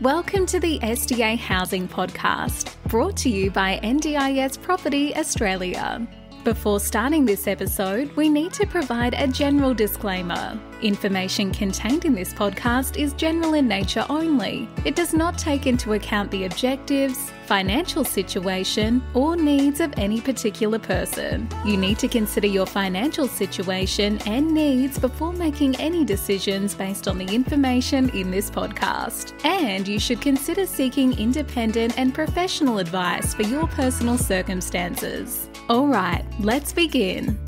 Welcome to the SDA Housing Podcast, brought to you by NDIS Property Australia. Before starting this episode, we need to provide a general disclaimer. Information contained in this podcast is general in nature only. It does not take into account the objectives, financial situation, or needs of any particular person. You need to consider your financial situation and needs before making any decisions based on the information in this podcast. And you should consider seeking independent and professional advice for your personal circumstances. All right, let's begin.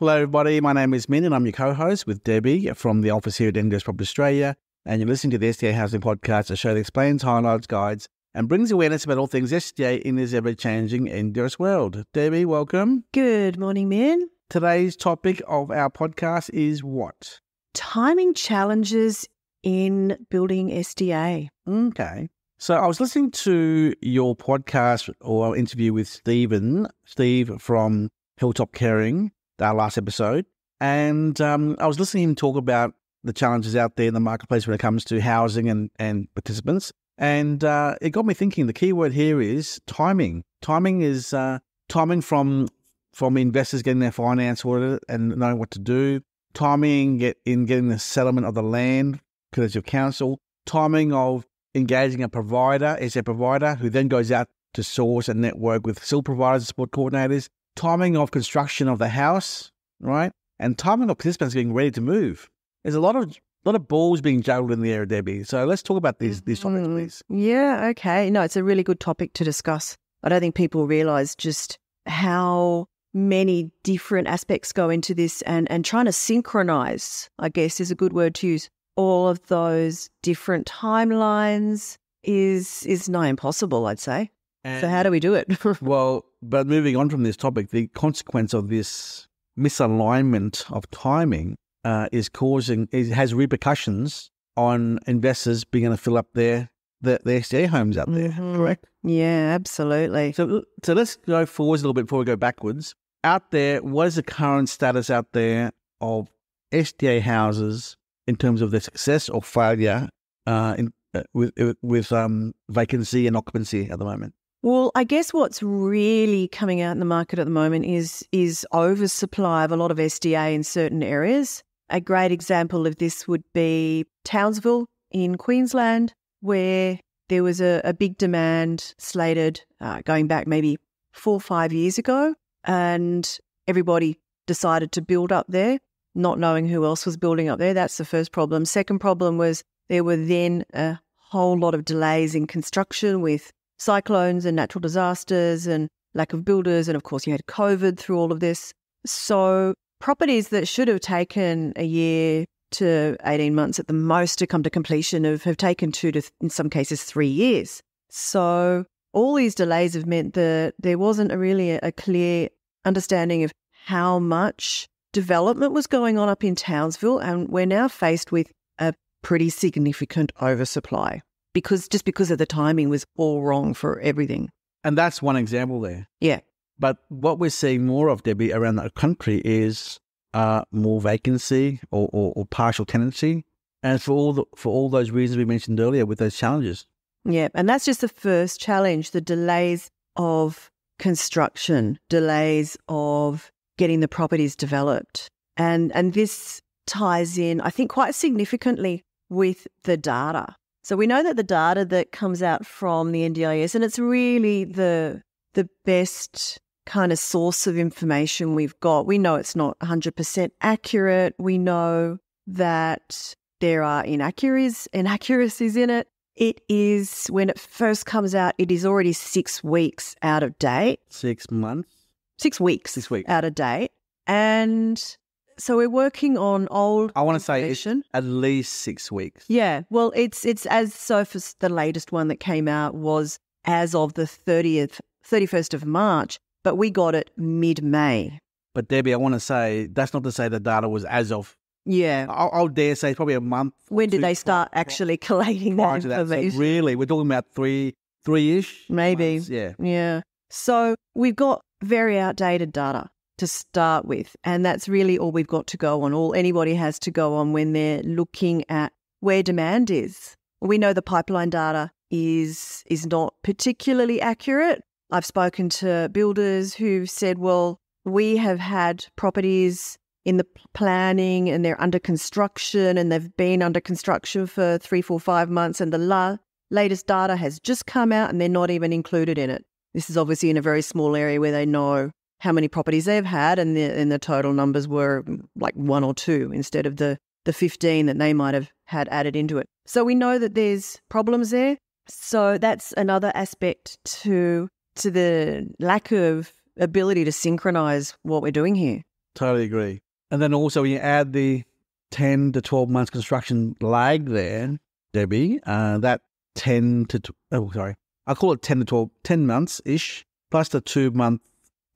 Hello, everybody. My name is Minh, and I'm your co-host with Debbie from the office here at NDIS Property Australia. And you're listening to the SDA Housing Podcast, a show that explains, highlights, guides, and brings awareness about all things SDA in this ever-changing NDIS world. Debbie, welcome. Good morning, Minh. Today's topic of our podcast is what? Timing challenges in building SDA. Okay. So I was listening to your podcast or interview with Stephen, Steve from Hilltop Caring, our last episode, and um, I was listening to him talk about the challenges out there in the marketplace when it comes to housing and, and participants. And uh, it got me thinking. The key word here is timing. Timing is uh, timing from from investors getting their finance ordered and knowing what to do. Timing in getting the settlement of the land because of council. Timing of engaging a provider as a provider who then goes out to source and network with facility providers and support coordinators, timing of construction of the house, right? And timing of participants being ready to move. There's a lot of lot of balls being juggled in the air, Debbie. So let's talk about these these topics, Mm, please. Yeah, okay. No, it's a really good topic to discuss. I don't think people realize just how many different aspects go into this and, and trying to synchronize, I guess is a good word to use, all of those different timelines is is nigh impossible, I'd say. so how do we do it? Well, but moving on from this topic, the consequence of this misalignment of timing uh, is causing it has repercussions on investors being able to fill up their their, their SDA homes out there. Mhm. Correct. yeah, absolutely. So, so let's go forwards a little bit before we go backwards. Out there, what is the current status out there of SDA houses in terms of their success or failure uh, in, uh, with with um, vacancy and occupancy at the moment? Well, I guess what's really coming out in the market at the moment is is oversupply of a lot of SDA in certain areas. A great example of this would be Townsville in Queensland, where there was a, a big demand slated uh, going back maybe four or five years ago, and everybody decided to build up there, not knowing who else was building up there. That's the first problem. Second problem was there were then a whole lot of delays in construction with cyclones and natural disasters and lack of builders. And of course, you had COVID through all of this. So, properties that should have taken a year to 18 months at the most to come to completion have, have taken two to, in some cases, three years. So, all these delays have meant that there wasn't a really a, a clear understanding of how much development was going on up in Townsville. And we're now faced with a pretty significant oversupply because just because of the timing was all wrong for everything. And that's one example there. Yeah. But what we're seeing more of, Debbie, around the country is uh, more vacancy or, or, or partial tenancy, and for all the, for all those reasons we mentioned earlier, with those challenges. Yeah. And that's just the first challenge the delays of construction, delays of getting the properties developed. And, and this ties in, I think, quite significantly with the data. So we know that the data that comes out from the NDIS, and it's really the the best kind of source of information we've got. We know it's not 100% accurate. We know that there are inaccuracies, inaccuracies in it. It is, when it first comes out, it is already six weeks out of date. Six months, Six weeks six weeks. out of date. And so we're working on old. I want to say it's at least six weeks. Yeah, well, it's it's as Sophos, the latest one that came out was as of the thirtieth, thirty first of March, but we got it mid May. But Debbie, I want to say that's not to say the data was as of. Yeah. I'll, I'll dare say it's probably a month. When did they start actually collating that to that? So really, we're talking about three, three ish. Maybe. Yeah. Yeah. So we've got very outdated data to start with, and that's really all we've got to go on. All anybody has to go on when they're looking at where demand is. We know the pipeline data is is not particularly accurate. I've spoken to builders who've said, well, we have had properties in the planning and they're under construction and they've been under construction for three, four, five months and the la- latest data has just come out and they're not even included in it. This is obviously in a very small area where they know how many properties they've had and the, and the total numbers were like one or two instead of the, the 15 that they might have had added into it. So we know that there's problems there. So that's another aspect to to the lack of ability to synchronize what we're doing here. Totally agree. And then also when you add the 10 to 12 months construction lag there, Debbie, uh, that 10 to, oh, sorry, I call it 10 to 12, 10 months ish, plus the two month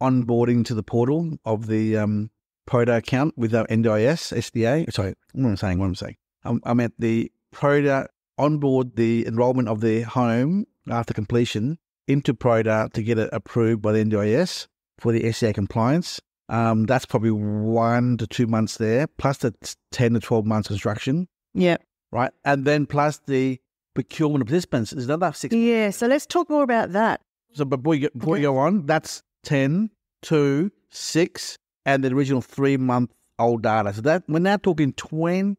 onboarding to the portal of the um, Proda account with our NDIS, SDA. Sorry, what am I saying? What am I saying? I, I meant the Proda onboard the enrollment of the home after completion into Proda to get it approved by the NDIS for the SDA compliance. Um, that's probably one to two months there, plus the 10 to 12 months construction. Yeah. Right. And then plus the procurement of participants is another six Yeah. So let's talk more about that. So before you, before Okay. you go on, that's 10, 2, 6, and the original three month old data. So that we're now talking 20,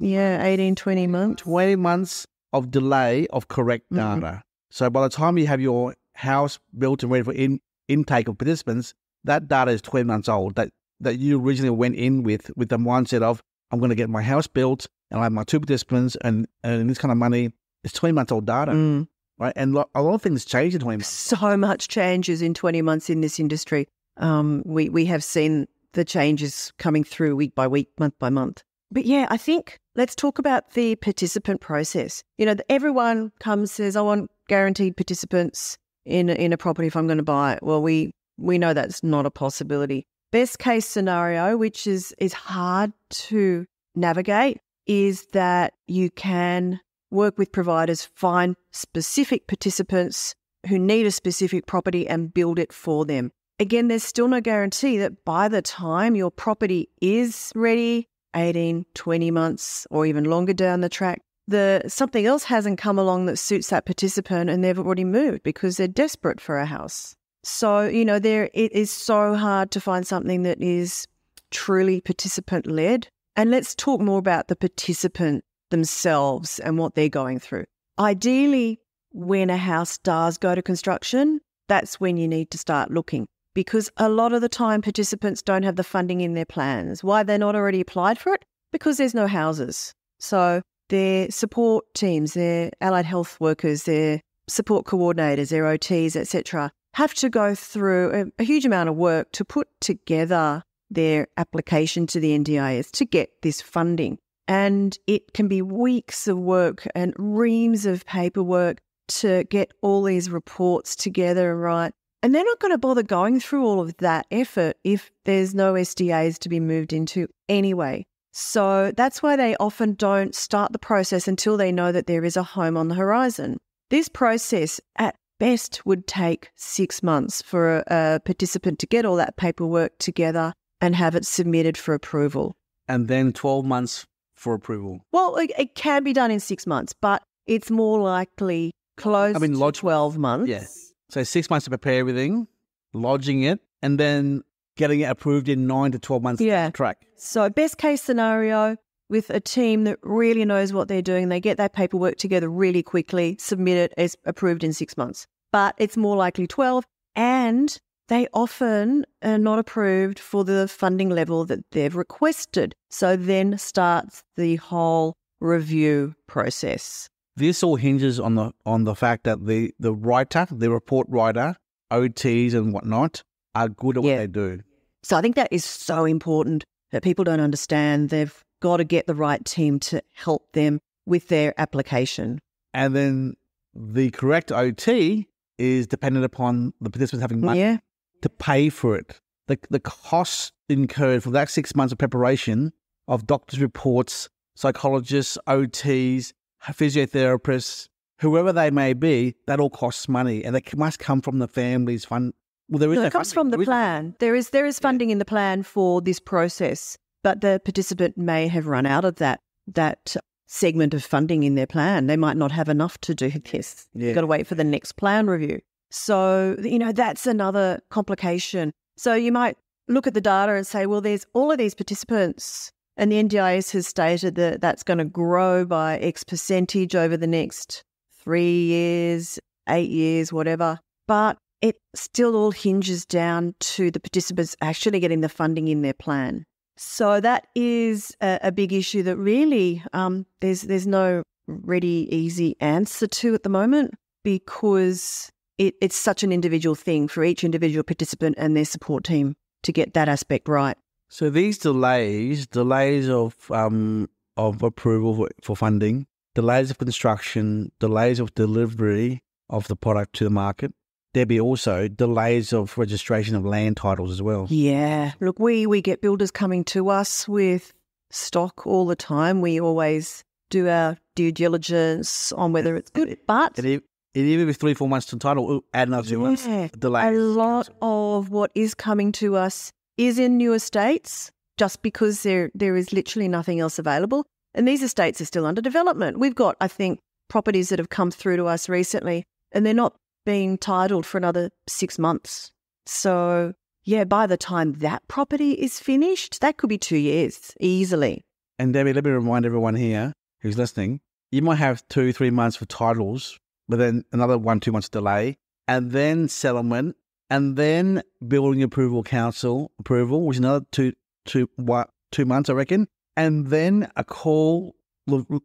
Yeah. 18, 20 months. 20 months of delay of correct Mhm. data. So by the time you have your house built and ready for in, intake of participants, that data is 20 months old that, that you originally went in with, with the mindset of, I'm going to get my house built and I have my two participants and, and this kind of money. It's 20 months old data, Mm. Right? And lo- a lot of things change in 20 months. So much changes in 20 months in this industry. Um, we, we have seen the changes coming through week by week, month by month. But yeah, I think let's talk about the participant process. You know, everyone comes says, "I want guaranteed participants in a- in a property if I'm going to buy it." Well, we we know that's not a possibility. Best case scenario, which is is hard to navigate, is that you can work with providers, find specific participants who need a specific property and build it for them. Again, there's still no guarantee that by the time your property is ready, 18, 20 months or even longer down the track, the something else hasn't come along that suits that participant and they've already moved because they're desperate for a house. So, you know, there it is so hard to find something that is truly participant led. And let's talk more about the participant themselves and what they're going through. Ideally, when a house does go to construction, that's when you need to start looking because a lot of the time participants don't have the funding in their plans. Why they're not already applied for it? Because there's no houses. So their support teams, their allied health workers, their support coordinators, their OTs, etc., have to go through a, a huge amount of work to put together their application to the NDIS to get this funding. And it can be weeks of work and reams of paperwork to get all these reports together and right. And they're not going to bother going through all of that effort if there's no SDAs to be moved into anyway. So that's why they often don't start the process until they know that there is a home on the horizon. This process at best would take six months for a, a participant to get all that paperwork together and have it submitted for approval. And then 12 months for approval. Well, it, it can be done in six months, but it's more likely close I mean, to lodge- 12 months. Yes. So six months to prepare everything, lodging it, and then getting it approved in nine to 12 months Yeah. track. So, best case scenario with a team that really knows what they're doing, they get that paperwork together really quickly, submit it as approved in six months. But it's more likely 12, and they often are not approved for the funding level that they've requested. So, then starts the whole review process. This all hinges on the on the fact that the, the writer, the report writer, OTs and whatnot, are good at what they do. So, I think that is so important that people don't understand. They've got to get the right team to help them with their application. And then the correct OT is dependent upon the participants having money Yeah. To pay for it. The the costs incurred for that six months of preparation of doctors' reports, psychologists, OTs, physiotherapists, whoever they may be, that all costs money, and it must come from the family's fund. Well, there is No, no it comes funding. from the There is no plan. There is there is funding in the plan for this process, but the participant may have run out of that that segment of funding in their plan. They might not have enough to do this. Yeah. You've got to wait for the next plan review. So, you know, that's another complication. So you might look at the data and say, well, there's all of these participants, and the NDIS has stated that that's going to grow by X percentage over the next three years, eight years, whatever. But it still all hinges down to the participants actually getting the funding in their plan. So that is a, a big issue that really um, there's there's no ready easy answer to at the moment because it, it's such an individual thing for each individual participant and their support team to get that aspect right. So these delays, delays of um, of approval for, for funding, delays of construction, delays of delivery of the product to the market. There be also delays of registration of land titles as well. Yeah. Look, we, we get builders coming to us with stock all the time. We always do our due diligence on whether it's good. But And and even with three, four months to title, add another two months, Yeah. delays. a lot of what is coming to us is in new estates just because there there is literally nothing else available. And these estates are still under development. We've got, I think, properties that have come through to us recently and they're not being titled for another six months. So yeah, by the time that property is finished, that could be two years easily. And Debbie, let me remind everyone here who's listening, you might have two, three months for titles, but then another one, two months delay, and then settlement, and then building approval council approval, which is another two, two, what, two months, I reckon, and then a call,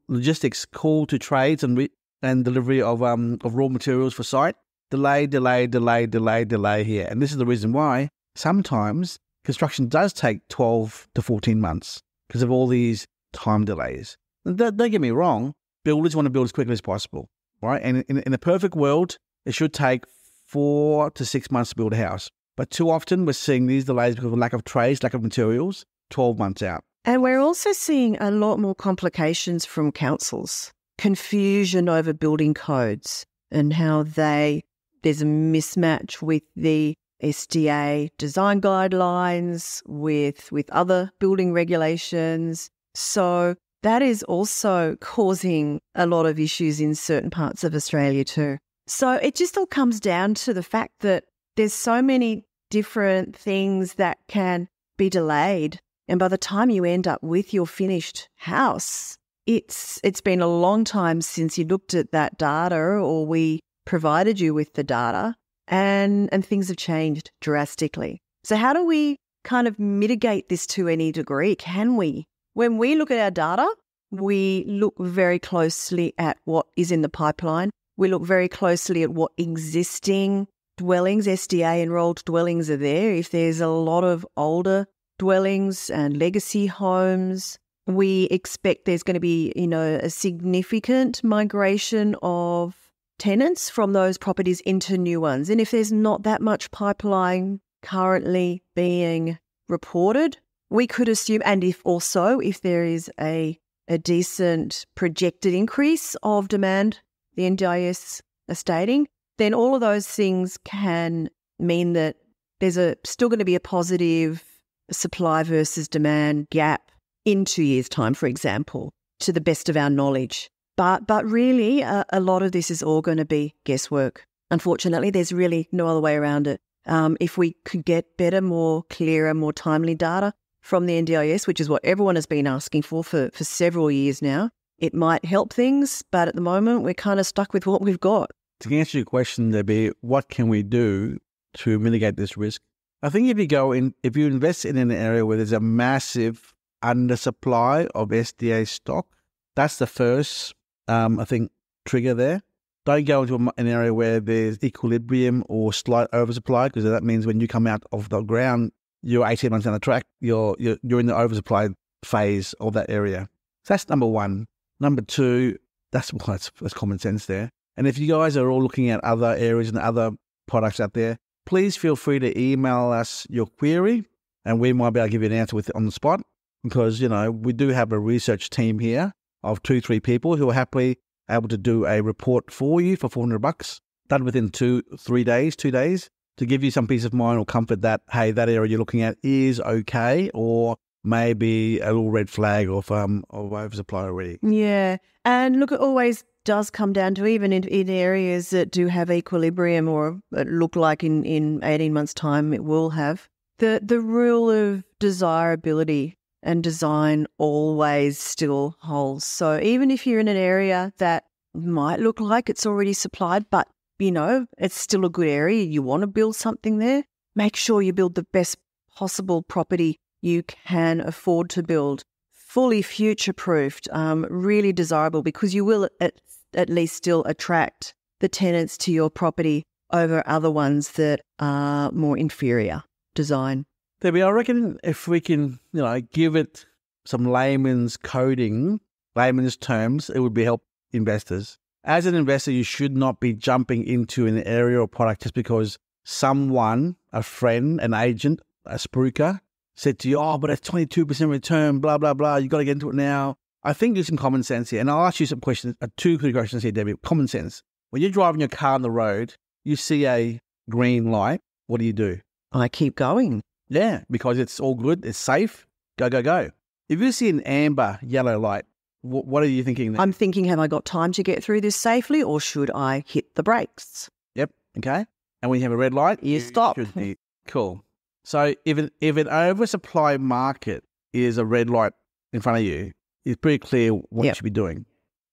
logistics call to trades and re- and delivery of um of raw materials for site. Delay, delay, delay, delay, delay here, and this is the reason why sometimes construction does take twelve to fourteen months because of all these time delays. Don't get me wrong, builders want to build as quickly as possible, right? And in, in a perfect world, it should take four to six months to build a house. But too often, we're seeing these delays because of lack of trades, lack of materials, 12 months out. And we're also seeing a lot more complications from councils, confusion over building codes and how they, there's a mismatch with the SDA design guidelines, with, with other building regulations. So that is also causing a lot of issues in certain parts of Australia too. So it just all comes down to the fact that there's so many different things that can be delayed and by the time you end up with your finished house, it's it's been a long time since you looked at that data or we provided you with the data and and things have changed drastically. So how do we kind of mitigate this to any degree? Can we? When we look at our data, we look very closely at what is in the pipeline. We look very closely at what existing dwellings, SDA enrolled dwellings are there. If there's a lot of older dwellings and legacy homes. We expect there's going to be, you know, a significant migration of tenants from those properties into new ones. And if there's not that much pipeline currently being reported, we could assume, and if also if there is a a decent projected increase of demand, the NDIS are stating, then all of those things can mean that there's a still going to be a positive supply versus demand gap in two years' time, for example, to the best of our knowledge. But but really, a, a lot of this is all going to be guesswork. Unfortunately, there's really no other way around it. Um, if we could get better, more clearer, more timely data from the NDIS, which is what everyone has been asking for for, for several years now, it might help things. But at the moment, we're kind of stuck with what we've got. To answer your question, Debbie, what can we do to mitigate this risk? I think if you go in, if you invest in an area where there's a massive undersupply of SDA stock, that's the first, um, I think, trigger there. Don't go into an area where there's equilibrium or slight oversupply, because that means when you come out of the ground, you're 18 months down the track, you're, you're, you're in the oversupply phase of that area. So that's number one. Number two, that's, well, that's, that's common sense there. And if you guys are all looking at other areas and other products out there, please feel free to email us your query and we might be able to give you an answer with on the spot because, you know, we do have a research team here of two, three people who are happily able to do a report for you for 400 bucks, done within two, three days, two days to give you some peace of mind or comfort that, hey, that area you're looking at is okay or maybe a little red flag of um of oversupply already. Yeah. And look, it always does come down to even in, in areas that do have equilibrium or look like in, in 18 months' time it will have. The, the rule of desirability and design always still holds. So even if you're in an area that might look like it's already supplied, but you know, it's still a good area, you want to build something there, make sure you build the best possible property you can afford to build, fully future proofed, um, really desirable because you will at, at least still attract the tenants to your property over other ones that are more inferior design. Debbie, I reckon if we can, you know, give it some layman's coding, layman's terms, it would be help investors. As an investor, you should not be jumping into an area or product just because someone, a friend, an agent, a spruiker, said to you, oh, but it's 22% return, blah, blah, blah. You got to get into it now. I think there's some common sense here. And I'll ask you some questions, uh, two quick questions here, Debbie. Common sense. When you're driving your car on the road, you see a green light. What do you do? I keep going. Yeah, because it's all good, it's safe. Go, go, go. If you see an amber yellow light, wh- what are you thinking? Then? I'm thinking, have I got time to get through this safely or should I hit the brakes? Yep. Okay. And when you have a red light, You stop. be- Cool. So if an if an oversupply market is a red light in front of you, it's pretty clear what you should be doing.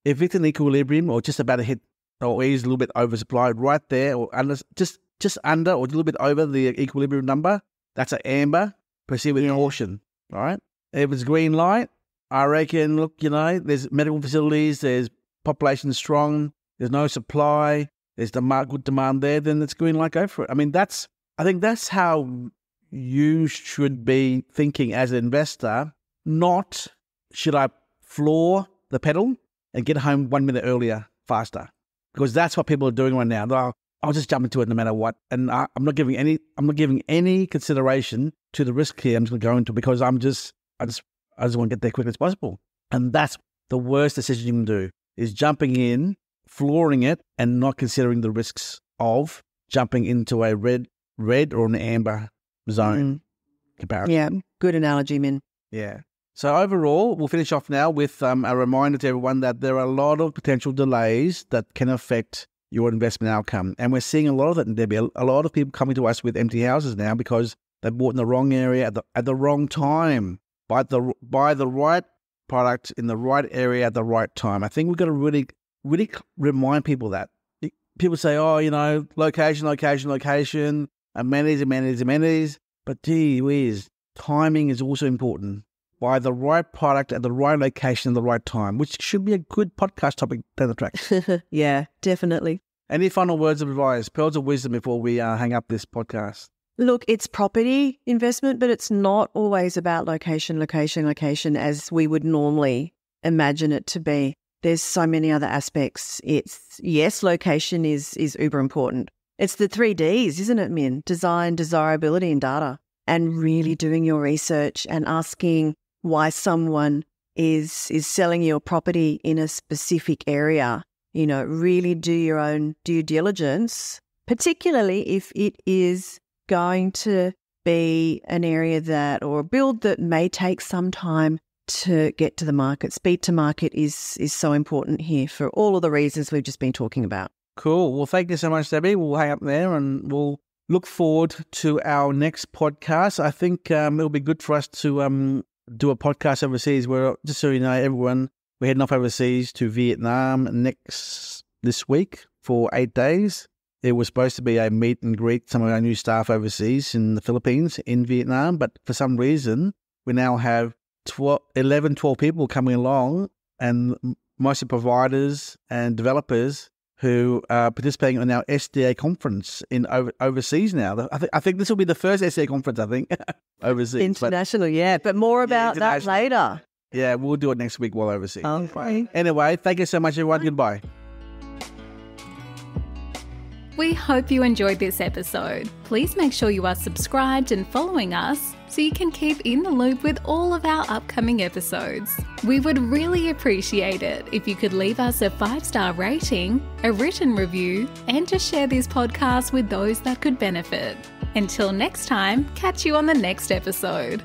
If it's an equilibrium or just about to hit or is a little bit oversupplied right there or under just just under or a little bit over the equilibrium number, that's an amber. Proceed with caution. All right. If it's green light, I reckon. Look, you know, there's medical facilities, there's population strong, there's no supply, there's demand, good demand there. Then it's green light. Go for it. I mean, that's. I think that's how you should be thinking as an investor. Not should I floor the pedal and get home one minute earlier, faster, because that's what people are doing right now. They'll, I'll just jump into it no matter what, and I, I'm not giving any. I'm not giving any consideration to the risk here. I'm just going to go into because I'm just. I just. I just want to get there quick as possible, and that's the worst decision you can do is jumping in, flooring it, and not considering the risks of jumping into a red, red or an amber zone comparison. Yeah, good analogy, Minh. Yeah. So overall, we'll finish off now with um, a reminder to everyone that there are a lot of potential delays that can affect your investment outcome, and we're seeing a lot of that. Debbie, a a lot of people coming to us with empty houses now because they bought in the wrong area at the at the wrong time. Buy the buy the right product in the right area at the right time. I think we've got to really really remind people that people say, "Oh, you know, location, location, location, amenities, amenities, amenities." But gee whiz, timing is also important. Buy the right product at the right location at the right time, which should be a good podcast topic down the track. yeah, definitely. Any final words of advice, pearls of wisdom before we uh, hang up this podcast? Look, it's property investment, but it's not always about location, location, location as we would normally imagine it to be. There's so many other aspects. It's yes, location is is uber important. It's the three Ds, isn't it, Minh? Design, desirability, and data. And really doing your research and asking why someone is is selling your property in a specific area. You know, really do your own due diligence, particularly if it is going to be an area that or a build that may take some time to get to the market. Speed to market is is so important here for all of the reasons we've just been talking about. Cool. Well, thank you so much, Debbie. We'll hang up there and we'll look forward to our next podcast. I think um, it'll be good for us to um, do a podcast overseas. Where just so you know, everyone, we're heading off overseas to Vietnam next this week for eight days. It was supposed to be a meet and greet some of our new staff overseas in the Philippines, in Vietnam, but for some reason, we now have 12, 11, 12 people coming along, and mostly providers and developers who are participating in our SDA conference in over, overseas now. I think I think this will be the first SDA conference. I think overseas. But International, yeah, but more about that later. yeah, we'll do it next week while overseas. Okay. Anyway, thank you so much, everyone. Goodbye. We hope you enjoyed this episode. Please make sure you are subscribed and following us so you can keep in the loop with all of our upcoming episodes. We would really appreciate it if you could leave us a five star rating, a written review, and to share this podcast with those that could benefit. Until next time, catch you on the next episode.